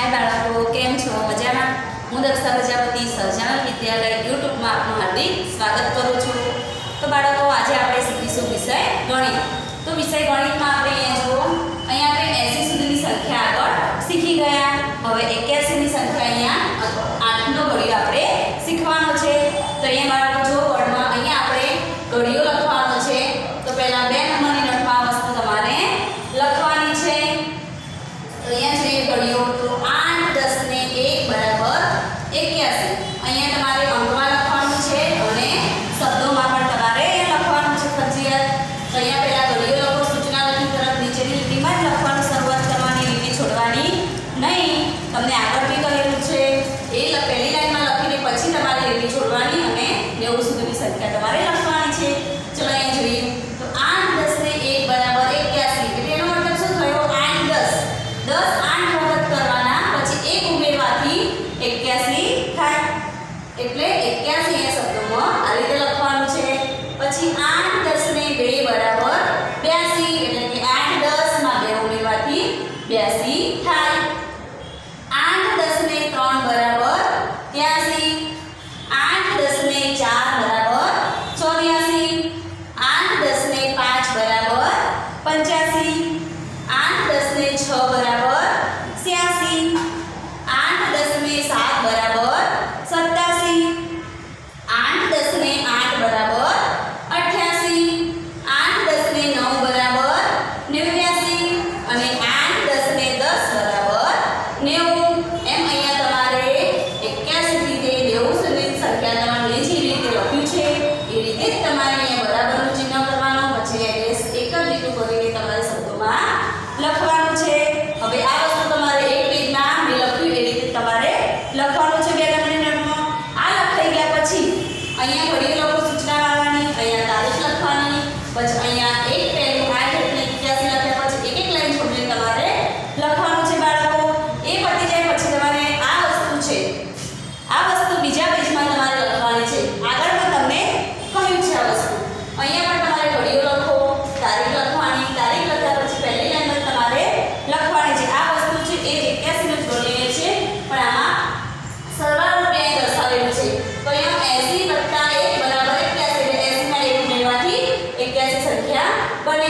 હાય બાળકો, કેમ છો? મજામાં? હું દક્ષા પ્રજાપતિ સહજાનંદ વિદ્યાલય યુટ્યુબમાં આપનું હાર્દિક સ્વાગત કરું છું. તો બાળકો, આજે આપણે શીખીશું વિષય ગણિત. તો વિષય ગણિતમાં આપણે અહીંયા જુઓ, અહીંયા આપણે એસી સુધીની સંખ્યા આગળ શીખી ગયા. હવે એક્યાસીની સંખ્યા અહીંયા આઠનો ઘડીઓ આપણે શીખવાનો છે. તો અહીંયા બાળકો ઘડીઓ તો આઠ દસ ને એક બરાબર એક્યાસી. અહીંયા તમારે અંકમાં લખવાનું છે અને શબ્દોમાં પણ તમારે લખવાનું છે ફરજિયાત. તો અહીંયા પહેલા ઘડીઓ લખો, સૂચના લખી તરફ નીચેની લીટીમાં જ લખવાનું શરૂઆત કરવાની લીટી છોડવાની નહીં. તમને આગળ બ્યાસી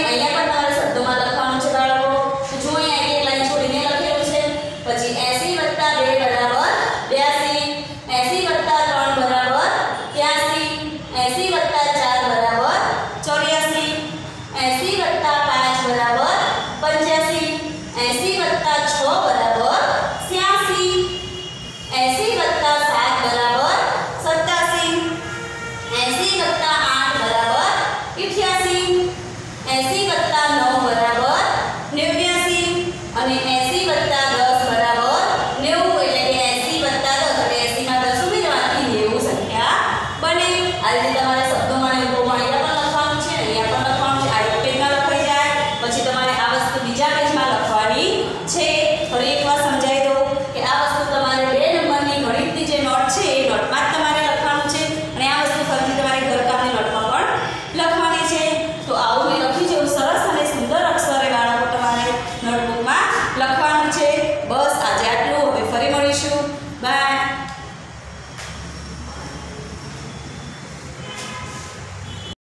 allá cuando ऐसी